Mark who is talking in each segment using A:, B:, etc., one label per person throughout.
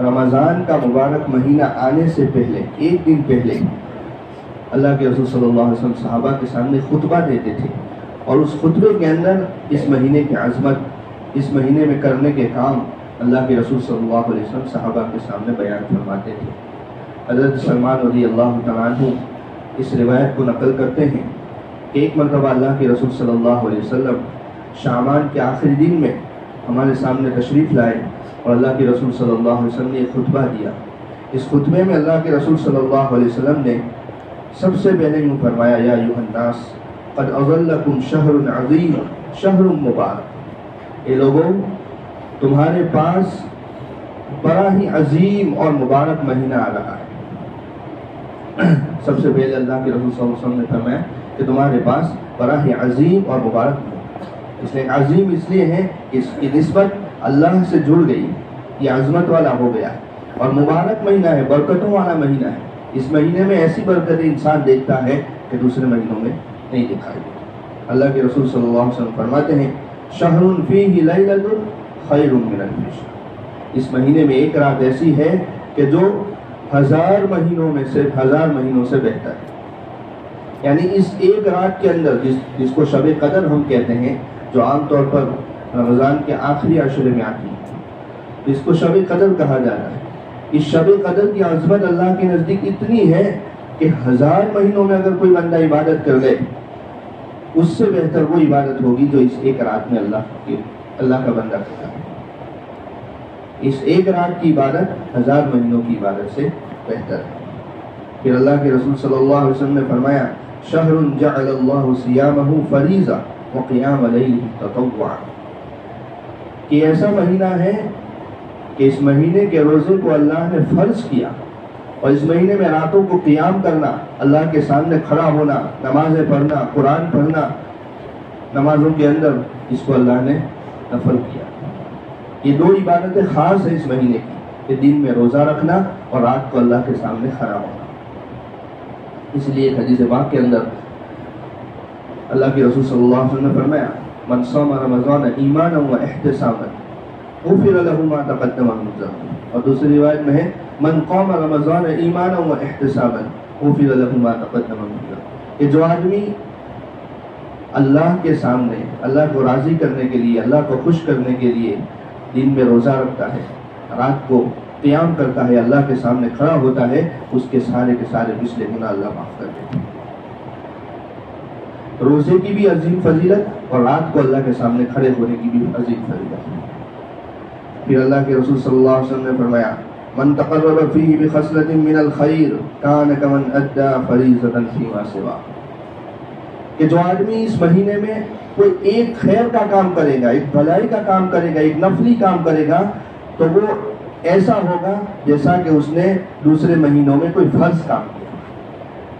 A: رمضان کا مبارک مہینہ آنے سے پہلے، ایک دن پہلے، اللہ کے رسول صلی اللہ علیہ وسلم صحابہ کے سامنے خطبہ دیتے تھے۔ اور اس خطبے کے اندر اس مہینے کی عظمت، اس مہینے میں کرنے کے کام اللہ کے رسول صلی اللہ علیہ وسلم صحابہ کے سامنے بیان فرماتے تھے۔ حضرت سلمان رضی اللہ تعالیٰ عنہ اس روایت کو نقل کرتے ہیں کہ ایک مرتبہ اللہ کے رسول صلی اللہ علیہ وسلم شعبان کے آخری دن میں ہمارے سامنے تشریف لائے اور اللہ کے رسول صلی اللہ علیہ وسلم نے ایک خطبہ دیا۔ اس خطبے میں اللہ کے رسول صلی اللہ علیہ وسلم نے سب سے پہلے یوں فرمایا، یا ایوہ الناس، قد اظلکم شہر عظیم، شہر مبارک۔ اے لوگوں تمہارے پاس بڑا ہی عظیم اور مبارک مہینہ آ رہا ہے۔ سب سے پہلے اللہ کے رسول صلی اللہ علیہ وسلم نے فرمایا کہ تمہارے پاس بڑا ہی عظیم اور مبارک مہینہ اس لیے عظیم اس لیے ہے کہ اس کی نسبت اللہ سے جڑ گئی، یہ عظمت والا ہو گیا۔ اور مبارک مہینہ ہے، برکتوں والا مہینہ ہے۔ اس مہینے میں ایسی برکتیں انسان دیکھتا ہے کہ دوسرے مہینوں میں نہیں دکھائی دیتی اللہ کے رسول صلی اللہ علیہ وسلم فرماتے ہیں، شہر فیہ لیلۃ خیر من الف اس مہینے میں ایک رات ایسی ہے کہ جو ہزار مہینوں میں سے، ہزار مہینوں سے بہتر ہے۔ یعنی اس ایک رات کے اندر جس جس کو شب قدر ہم کہتے ہیں، جو عام طور پر رمضان کے آخری عشرے میں آتی ہے، اس کو شب قدر کہا جا رہا ہے۔ اس شب قدر کی عظمت اللہ کے نزدیک اتنی ہے کہ ہزار مہینوں میں اگر کوئی بندہ عبادت کر لے، اس سے بہتر وہ عبادت ہوگی جو اس ایک رات میں اللہ کی اللہ کا بندہ کرتا ہے۔ اس ایک رات کی عبادت ہزار مہینوں کی عبادت سے بہتر ہے۔ پھر اللہ کے رسول صلی اللہ علیہ وسلم نے فرمایا، شہر جعل اللہ سیامہ فریضہ وقیام علیہ تطوعا. کہ ایسا مہینہ ہے کہ اس مہینے کے روزے کو اللہ نے فرض کیا اور اس مہینے میں راتوں کو قیام کرنا، اللہ کے سامنے کھڑا ہونا، نمازیں پڑھنا، قرآن پڑھنا، نمازوں کے اندر اس کو اللہ نے نفل کیا۔ یہ دو عبادتیں خاص ہیں اس مہینے کی کہ دن میں روزہ رکھنا اور رات کو اللہ کے سامنے کھڑا ہونا۔ اس لیے حدیث پاک کے اندر اللہ کے رسول صلی اللہ علیہ وسلم نے فرمایا، من صام رمضان ایمانا و احتسابا، غفر له ما تقدم من ذنبه اور دوسری روایت میں ہے، من قام رمضان ایمانا و احتسابا، غفر له ما تقدم من ذنبه کہ جو آدمی اللہ کے سامنے، اللہ کو راضی کرنے کے لیے، اللہ کو خوش کرنے کے لیے دن میں روزہ رکھتا ہے، رات کو قیام کرتا ہے، اللہ کے سامنے کھڑا ہوتا ہے، اس کے سارے کے سارے پچھلے گناہ اللہ معاف کر دیتے ہیں روزے کی بھی عظیم فضیلت اور رات کو اللہ کے سامنے کھڑے ہونے کی بھی عظیم فضیلت۔ پھر اللہ کے رسول صلی اللہ علیہ وسلم نے فرمایا، من تقرب فيه بخصلة من الخير كان كمن ادى فريضة فيما سوا. کہ جو آدمی اس مہینے میں کوئی ایک خیر کا کام کرے گا، ایک بھلائی کا کام کرے گا، ایک نفلی کام کرے گا، تو وہ ایسا ہوگا جیسا کہ اس نے دوسرے مہینوں میں کوئی فرض کام کیا۔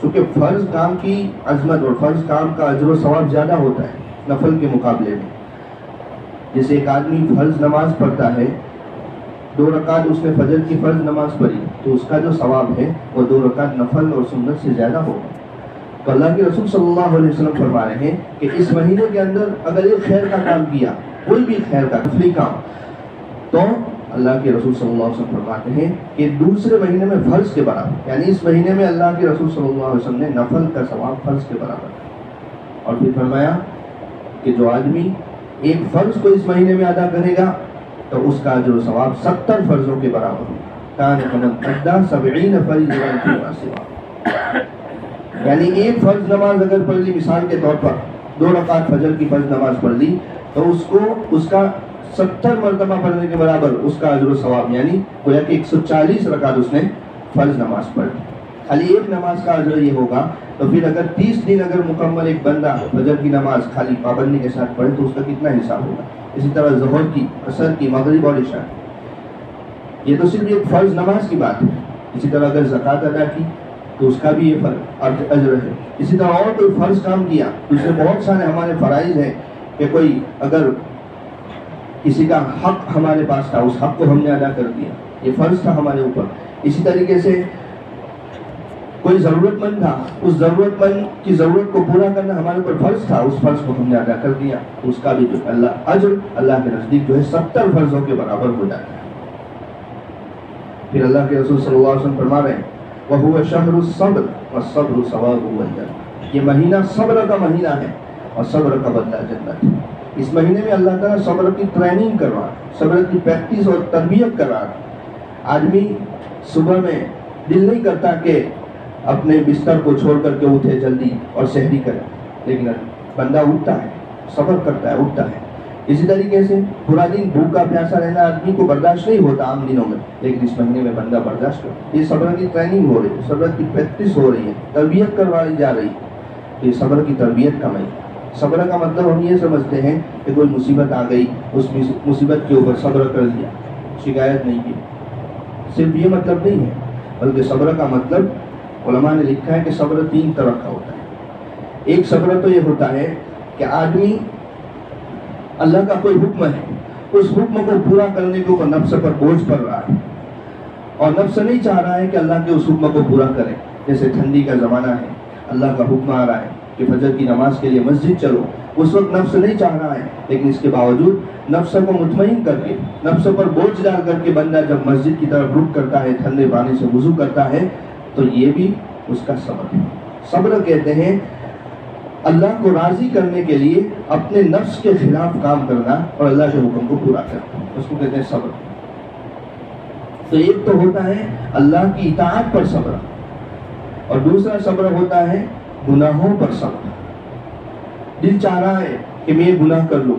A: چونکہ فرض کام کی عظمت اور فرض کام کا اجر و ثواب زیادہ ہوتا ہے نفل کے مقابلے میں۔ جیسے ایک آدمی فرض نماز پڑھتا ہے، دو رکعت اس نے فجر کی فرض نماز پڑھی، تو اس کا جو ثواب ہے وہ دو رکعت نفل اور سنت سے زیادہ ہوگا۔ تو اللہ کے رسول صلی اللہ علیہ وسلم فرما رہے ہیں کہ اس مہینے کے اندر اگر ایک خیر کا کام کیا، کوئی بھی خیر کا نفلی کام، تو اللہ کے رسول صلی اللہ علیہ وسلم فرماتے ہیں کہ دوسرے مہینے میں فرض کے برابر یعنی اس مہینے میں اللہ کے رسول صلی اللہ علیہ وسلم نے نفل کا ثواب فرض کے برابر۔ اور پھر فرمایا کہ جو آدمی ایک فرض کو اس مہینے میں ادا کرے گا، تو اس کا جو ثواب ستر فرضوں کے برابر ہوگا۔ کان کمن ادا سبعین فریضہ یعنی ایک فرض نماز اگر پڑھ لی، مثال کے طور پر دو رکعت فجر کی فرض نماز پڑھ لی، تو اس کو، اس کا ستر مرتبہ پڑھنے کے برابر اس کا عجر و ثواب یعنی گویا کہ ایک سو چالیس رکعت اس نے فرض نماز پڑھ لی۔ خالی ایک نماز کا عجر یہ ہوگا، تو پھر اگر تیس دن اگر مکمل ایک بندہ فجر کی نماز خالی پابندی کے ساتھ پڑھے تو اس کا کتنا حساب ہوگا؟ اسی طرح ظہر کی اثر کی، مغرب اور عشاء یہ تو صرف ایک فرض نماز کی بات ہے۔ اسی طرح اگر زکوٰۃ ادا کی، تو اس کا بھی یہ فرق اجر ہے۔ اسی طرح اور کوئی فرض کام کیا، تو اس میں بہت سارے ہمارے فرائض ہیں کہ کوئی اگر کسی کا حق ہمارے پاس تھا، اس حق کو ہم نے ادا کر دیا۔ یہ فرض تھا ہمارے اوپر۔ اسی طریقے سے کوئی ضرورت مند تھا، اس ضرورت مند کی ضرورت کو پورا کرنا ہمارے اوپر فرض تھا، اس فرض کو ہم نے ادا کر دیا۔ اس کا بھی جو اللہ اجر، اللہ کے نزدیک جو ہے، ستر فرضوں کے برابر ہو جاتا ہے۔ پھر اللہ کے رسول صلی اللہ علیہ وسلم فرما رہے ہیں وہ شہر الصبر اور صبر ثواب یہ مہینہ صبر کا مہینہ ہے اور صبر کا بدلہ جنت ہے۔ اس مہینے میں اللہ تعالیٰ صبر کی ٹریننگ کروا صبر کی پریکٹس اور تربیت کروا آدمی صبح میں دل نہیں کرتا کہ اپنے بستر کو چھوڑ کر کے اٹھے جلدی اور شہری کرے، لیکن بندہ اٹھتا ہے، صبر کرتا ہے، اٹھتا ہے۔ اسی طریقے سے پورا دن بھوکا پیاسا رہنا آدمی کو برداشت نہیں ہوتا عام دنوں میں، لیکن اس مہینے میں بندہ برداشت کرتا یہ صبر کی ٹریننگ ہو رہی ہے، صبر کی پریکٹس ہو رہی ہے، تربیت کروائی جا رہی ہے۔ یہ صبر کی تربیت کا مہینہ صبر کا مطلب ہم یہ سمجھتے ہیں کہ کوئی مصیبت آ گئی، اس مصیبت کے اوپر صبر کر لیا، شکایت نہیں کی۔ صرف یہ مطلب نہیں ہے، بلکہ صبر کا مطلب علماء نے لکھا ہے کہ صبر تین طرح کا ہوتا ہے۔ ایک صبر تو یہ ہوتا ہے کہ آدمی اللہ کا کوئی حکم ہے، اس حکم کو پورا کرنے کے اوپر نفس پر بوجھ پڑ رہا ہے۔ اور نفس نہیں چاہ رہا ہے کہ اللہ کے اس حکم کو پورا کرے، جیسے ٹھنڈی کا زمانہ ہے، اللہ کا حکم آ رہا ہے۔ کہ فجر کی نماز کے لیے مسجد چلو۔ اس وقت نفس نہیں چاہ رہا ہے، لیکن اس کے باوجود نفس کو مطمئن کر کے، نفس پر بوجھ ڈال کر کے بندہ جب مسجد کی طرف رک کرتا ہے، ٹھنڈے پانی سے وضو کرتا ہے، تو یہ بھی اس کا صبر ہے۔ صبر کہتے ہیں، اللہ کو راضی کرنے کے لیے اپنے نفس کے خلاف کام کرنا اور اللہ کے حکم کو پورا کرنا۔ اس کو کہتے ہیں صبر۔ تو ایک تو ہوتا ہے اللہ کی اطاعت پر صبر۔ اور دوسرا صبر ہوتا ہے گناہوں پر صبر دل چاہ رہا ہے کہ میں گناہ کر لوں۔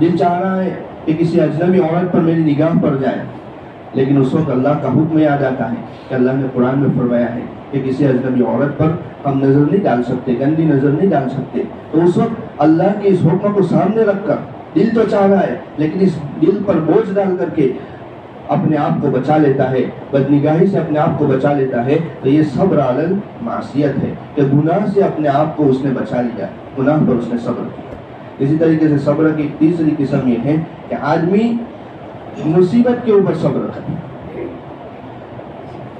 A: دل چاہ رہا ہے کہ کسی اجنبی عورت پر میری نگاہ پڑ جائے۔ لیکن اس وقت اللہ کا حکم یاد آتا ہے کہ اللہ نے قرآن میں فرمایا ہے کہ کسی اجنبی عورت پر ہم نظر نہیں ڈال سکتے، گندی نظر نہیں ڈال سکتے۔ تو اس وقت اللہ کے اس حکم کو سامنے رکھ کر دل تو چاہ رہا ہے، لیکن اس دل پر بوجھ ڈال کر کے اپنے آپ کو بچا لیتا ہے، بدنگاہی سے اپنے آپ کو بچا لیتا ہے، تو یہ صبر عالم معصیت ہے کہ گناہ سے اپنے آپ کو اس نے بچا لیا، گناہ پر اس نے صبر کیا۔ اسی طریقے سے صبر کی تیسری قسم یہ ہے کہ آدمی مصیبت کے اوپر صبر کرے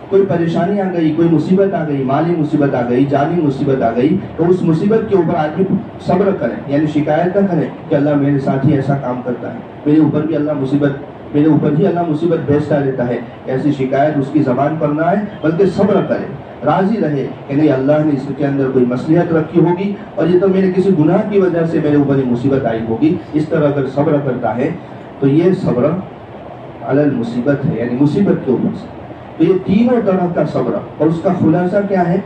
A: کوئی پریشانی آ گئی، کوئی مصیبت آ گئی، مالی مصیبت آ گئی، جانی مصیبت آ گئی، تو اس مصیبت کے اوپر آدمی صبر کریں یعنی شکایت نہ کریں کہ اللہ میرے ساتھ ہی ایسا کام کرتا ہے، میرے اوپر بھی اللہ مصیبت میرے اوپر ہی اللہ مصیبت بھیجتا لیتا ہے۔ ایسی شکایت اس کی زبان پر نہ آئے، بلکہ صبر کرے، راضی رہے کہ نہیں، اللہ نے اس کے اندر کوئی مصلیحت رکھی ہوگی اور یہ تو میرے کسی گناہ کی وجہ سے میرے اوپر یہ مصیبت آئی ہوگی۔ اس طرح اگر صبر کرتا ہے تو یہ صبر مصیبت ہے یعنی مصیبت کے اوپر سے۔ تو یہ تینوں طرح کا صبر، اور اس کا خلاصہ کیا ہے؟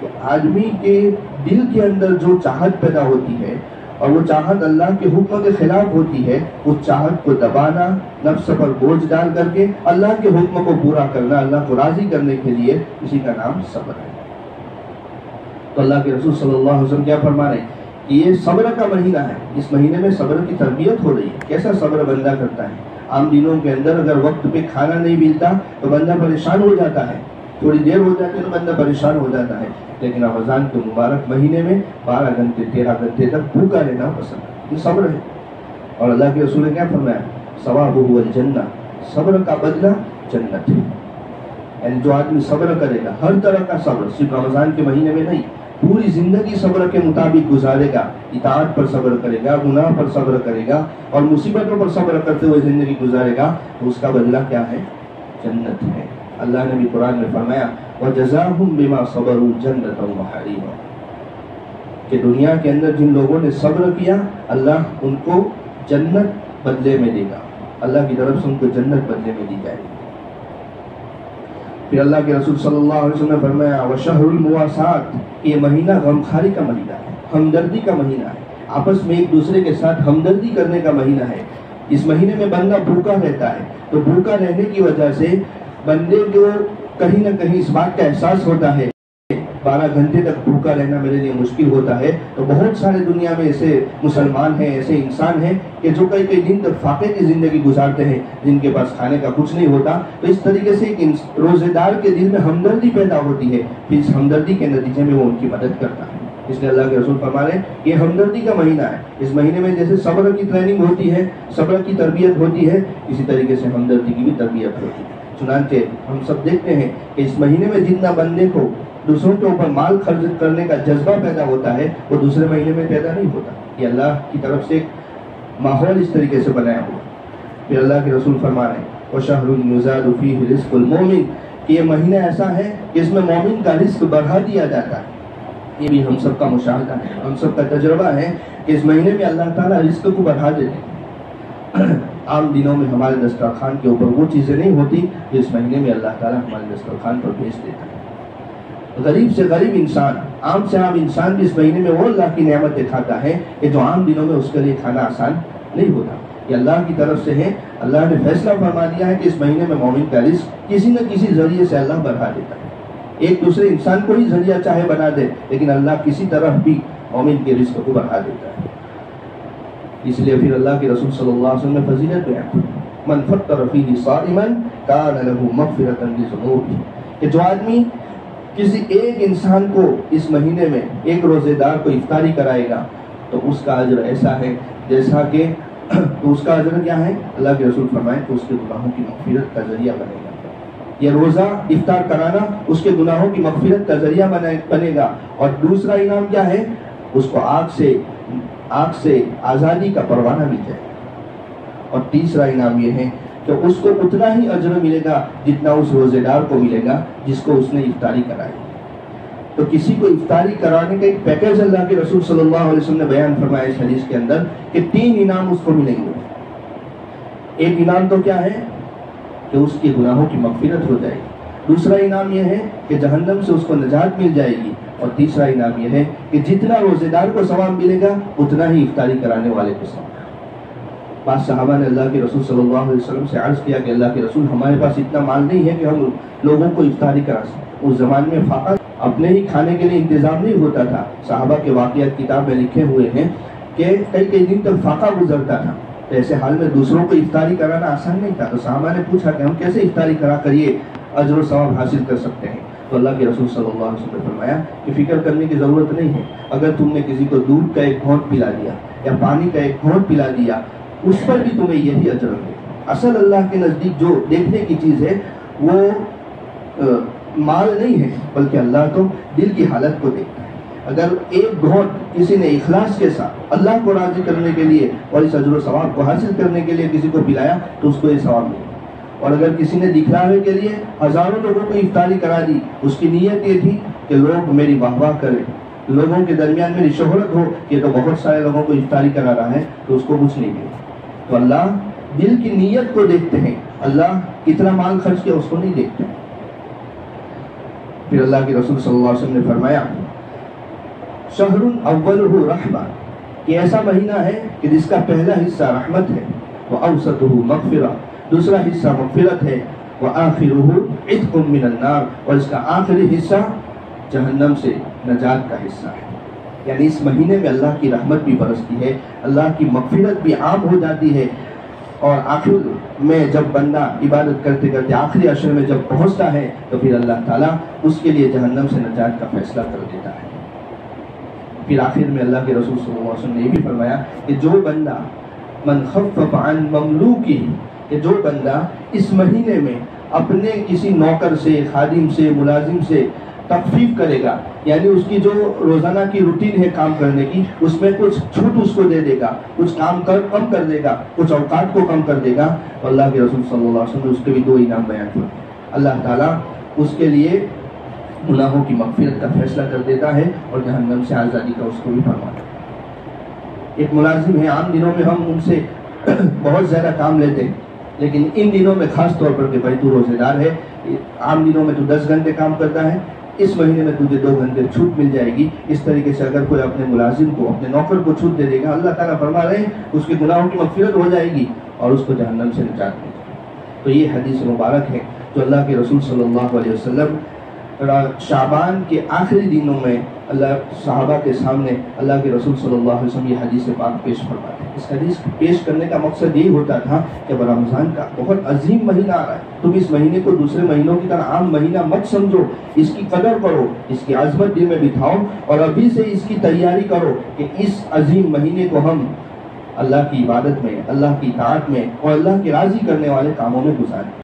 A: کہ آدمی کے دل کے اندر جو چاہت پیدا ہوتی ہے اور وہ چاہت اللہ کے حکم کے خلاف ہوتی ہے، اس چاہت کو دبانا، نفس پر بوجھ ڈال کر کے اللہ کے حکم کو پورا کرنا، اللہ کو راضی کرنے کے لیے اسی کا نام صبر ہے۔ تو اللہ کے رسول صلی اللہ علیہ وسلم کیا فرما رہے ہیں؟ کہ یہ صبر کا مہینہ ہے۔ اس مہینے میں صبر کی تربیت ہو رہی ہے۔ کیسا صبر بندہ کرتا ہے؟ عام دنوں کے اندر اگر وقت پہ کھانا نہیں ملتا تو بندہ پریشان ہو جاتا ہے۔ تھوڑی دیر ہو جاتی ہے تو بندہ پریشان ہو جاتا ہے۔ لیکن رمضان کے مبارک مہینے میں بارہ گھنٹے، تیرہ گھنٹے تک بھوکا رہنا پسند یہ صبر ہے۔ اور اللہ کے رسول نے کیا فرمایا؟ ثواب ہوا الجنہ، صبر کا بدلہ جنت ہے۔ یعنی جو آدمی صبر کرے گا، ہر طرح کا صبر، صرف رمضان کے مہینے میں نہیں، پوری زندگی صبر کے مطابق گزارے گا۔ اطاعت پر صبر کرے گا، گناہ پر صبر کرے گا، اور مصیبتوں پر صبر کرتے ہوئے زندگی گزارے گا۔ تو اس کا بدلہ کیا ہے؟ جنت ہے۔ اللہ نے بھی قرآن میں فرمایا، وَجَزَاهُمْ بِمَا صَبَرُوا جَنَّةً وَحَرِيمًا کہ دنیا کے اندر جن لوگوں نے صبر کیا، اللہ ان کو جنت بدلے میں دے گا۔ اللہ کی طرف سے ان کو جنت بدلے میں دی جائے گی۔ پھر اللہ کے رسول صلی اللہ علیہ وسلم نے فرمایا وشہر المواسات۔ یہ مہینہ غمخاری کا مہینہ ہے، ہمدردی کا مہینہ ہے۔ آپس میں ایک دوسرے کے ساتھ ہمدردی کرنے کا مہینہ ہے۔ اس مہینے میں بندہ بھوکا رہتا ہے، تو بھوکا رہنے کی وجہ سے بندے کو کہیں نہ کہیں اس بات کا احساس ہوتا ہے بارہ گھنٹے تک بھوکا رہنا میرے لیے مشکل ہوتا ہے۔ تو بہت سارے دنیا میں ایسے مسلمان ہیں، ایسے انسان ہیں کہ جو کئی کئی دن تک فاقے کی زندگی گزارتے ہیں، جن کے پاس کھانے کا کچھ نہیں ہوتا۔ تو اس طریقے سے ایک روزے دار کے دل میں ہمدردی پیدا ہوتی ہے، پھر اس ہمدردی کے نتیجے میں وہ ان کی مدد کرتا ہے۔ اس لیے اللہ کے رسول فرما رہے یہ ہمدردی کا مہینہ ہے۔ اس مہینے میں جیسے صبر کی ٹریننگ ہوتی ہے، صبر کی تربیت ہوتی ہے، اسی طریقے سے ہمدردی کی بھی تربیت ہوتی ہے۔ چنانچہ ہم سب دیکھتے ہیں کہ اس مہینے میں جتنا بندے کو دوسروں کے اوپر مال خرچ کرنے کا جذبہ پیدا ہوتا ہے، وہ دوسرے مہینے میں پیدا نہیں ہوتا۔ یہ اللہ کی طرف سے ایک ماحول اس طریقے سے بنایا ہوا پھر اللہ کے رسول فرما رہے ہیں، وشهر يزاد فيه رزق المؤمن کہ یہ مہینہ ایسا ہے کہ اس میں مومن کا رزق بڑھا دیا جاتا ہے۔ یہ بھی ہم سب کا مشاہدہ ہے، ہم سب کا تجربہ ہے کہ اس مہینے میں اللہ تعالیٰ رزق کو بڑھا دیتے ہیں۔ عام دنوں میں ہمارے دسترخوان کے اوپر وہ چیزیں نہیں ہوتی جو اس مہینے میں اللہ تعالیٰ ہمارے دسترخوان پر بھیج دیتا ہے۔ غریب سے غریب انسان، عام سے عام انسان بھی اس مہینے میں وہ اللہ کی نعمت دکھاتا ہے کہ جو عام دنوں میں اس کے لیے کھانا آسان نہیں ہوتا۔ یہ اللہ کی طرف سے ہے۔ اللہ نے فیصلہ فرما دیا ہے کہ اس مہینے میں مومن کا رزق کسی نہ کسی ذریعے سے اللہ بڑھا دیتا ہے۔ ایک دوسرے انسان کو ہی ذریعہ چاہے بنا دے، لیکن اللہ کسی طرح بھی مومن کے رزق کو بڑھا دیتا ہے۔ اس لیے پھر اللہ کے رسول صلی اللہ علیہ وسلم نے فضیلت بیان من فطر فیہ صائما کان له مغفرۃ لذنوبہ کہ جو آدمی کسی ایک انسان کو اس مہینے میں ایک روزے دار کو افطاری کرائے گا، تو اس کا اجر ایسا ہے جیسا کہ تو اس کا اجر کیا ہے؟ اللہ کے رسول فرمائے کہ اس کے گناہوں کی مغفرت کا ذریعہ بنے گا۔ یہ روزہ افطار کرانا اس کے گناہوں کی مغفرت کا ذریعہ بنے گا۔ اور دوسرا انعام کیا ہے؟ اس کو آگ سے آگ سے آزادی کا پروانہ مل جائے۔ اور تیسرا انعام یہ ہے کہ اس کو اتنا ہی اجر ملے گا جتنا اس روزے دار کو ملے گا جس کو اس نے افطاری کرائی۔ تو کسی کو افطاری کرانے کا ایک پیکج اللہ کے رسول صلی اللہ علیہ وسلم نے بیان فرمایا اس حدیث کے اندر کہ تین انعام اس کو ملیں گے۔ ایک انعام تو کیا ہے؟ کہ اس کے گناہوں کی مغفرت ہو جائے گی۔ دوسرا انعام یہ ہے کہ جہنم سے اس کو نجات مل جائے گی اور تیسرا انعام یہ ہے کہ جتنا روزے دار کو ثواب ملے گا، اتنا ہی افطاری کرانے والے کو ثواب۔ بعض صحابہ نے اللہ کے رسول صلی اللہ علیہ وسلم سے عرض کیا کہ اللہ کے رسول، ہمارے پاس اتنا مال نہیں ہے کہ ہم لوگوں کو افطاری کرا سکیں۔ اس زمانے میں فاقہ اپنے ہی کھانے کے لیے انتظام نہیں ہوتا تھا۔ صحابہ کے واقعات کتاب میں لکھے ہوئے ہیں کہ کئی کئی دن تک فاقہ گزرتا تھا۔ تو ایسے حال میں دوسروں کو افطاری کرانا آسان نہیں تھا۔ تو صحابہ نے پوچھا کہ ہم کیسے افطاری کرا کر یہ اجر و ثواب حاصل کر سکتے ہیں۔ تو اللہ کے رسول صلی اللہ علیہ وسلم نے فرمایا کہ فکر کرنے کی ضرورت نہیں ہے۔ اگر تم نے کسی کو دودھ کا ایک گھونٹ پلا دیا یا پانی کا ایک گھونٹ پلا دیا، اس پر بھی تمہیں یہی اجر ملے اصل اللہ کے نزدیک جو دیکھنے کی چیز ہے، وہ مال نہیں ہے، بلکہ اللہ تو دل کی حالت کو دیکھتا ہے۔ اگر ایک گھونٹ کسی نے اخلاص کے ساتھ اللہ کو راضی کرنے کے لیے اور اس اجر و ثواب کو حاصل کرنے کے لیے کسی کو پلایا، تو اس کو یہ ثواب ملے اور اگر کسی نے دکھلاوے کے لیے ہزاروں لوگوں کو افطاری کرا دی، اس کی نیت یہ تھی کہ لوگ میری واہ واہ کریں۔ لوگوں کے درمیان میری شہرت ہو کہ تو بہت سارے لوگوں کو افطاری کرا رہا ہے، تو اس کو کچھ نہیں ملے۔ تو اللہ دل کی نیت کو دیکھتے ہیں۔ اللہ کتنا مال خرچ کیا اس کو نہیں دیکھتے۔ پھر اللہ کے رسول صلی اللہ علیہ وسلم نے فرمایا، شہر اول رحمہ، کہ ایسا مہینہ ہے کہ جس کا پہلا حصہ رحمت ہے وہ اوسط ہو مغفرہ۔ دوسرا حصہ مغفرت ہے وہ آخر من النار، اور اس کا آخری حصہ جہنم سے نجات کا حصہ ہے۔ یعنی اس مہینے میں اللہ کی رحمت بھی برستی ہے، اللہ کی مغفرت بھی عام ہو جاتی ہے۔ اور آخر میں جب بندہ عبادت کرتے کرتے آخری عشر میں جب پہنچتا ہے، تو پھر اللہ تعالیٰ اس کے لیے جہنم سے نجات کا فیصلہ کر دیتا ہے۔ پھر آخر میں اللہ کے رسول صلی اللہ علیہ وسلم نے یہ بھی فرمایا کہ جو بندہ من خفف عن مملوکی کہ جو بندہ اس مہینے میں اپنے کسی نوکر سے، خادم سے، ملازم سے تخفیف کرے گا یعنی اس کی جو روزانہ کی روٹین ہے کام کرنے کی، اس میں کچھ چھوٹ اس کو دے دے گا، کچھ کام کر کم کر دے گا، کچھ اوقات کو کم کر دے گا۔ اللہ کے رسول صلی اللہ علیہ وسلم نے اس کے بھی دو انعام بیان کیا اللہ تعالیٰ اس کے لیے گناہوں کی مغفرت کا فیصلہ کر دیتا ہے اور جہنم سے آزادی کا اس کو بھی فرماتا ہے۔ ایک ملازم ہے، عام دنوں میں ہم ان سے بہت زیادہ کام لیتے ہیں۔ لیکن ان دنوں میں خاص طور پر کہ بھائی تو روزے دار ہے، عام دنوں میں تو دس گھنٹے کام کرتا ہے، اس مہینے میں تجھے دو گھنٹے چھوٹ مل جائے گی۔ اس طریقے سے اگر کوئی اپنے ملازم کو، اپنے نوکر کو چھوٹ دے دے گا، اللہ تعالیٰ فرما رہے ہیں، اس کے گناہوں کی مغفرت ہو جائے گی اور اس کو جہنم سے نجات مل جائے گی۔ تو یہ حدیث مبارک ہے جو اللہ کے رسول صلی اللہ علیہ وسلم شعبان کے آخری دنوں میں اللہ صحابہ کے سامنے اللہ کے رسول صلی اللہ علیہ وسلم یہ حدیث پاک پیش فرماتے ہیں۔ اس حدیث پیش کرنے کا مقصد یہی ہوتا تھا کہ رمضان کا بہت عظیم مہینہ آ رہا ہے۔ تم اس مہینے کو دوسرے مہینوں کی طرح عام مہینہ مت سمجھو۔ اس کی قدر کرو، اس کی عظمت دل میں بٹھاؤ اور ابھی سے اس کی تیاری کرو کہ اس عظیم مہینے کو ہم اللہ کی عبادت میں، اللہ کی اطاعت میں اور اللہ کی راضی کرنے والے کاموں میں گزاریں۔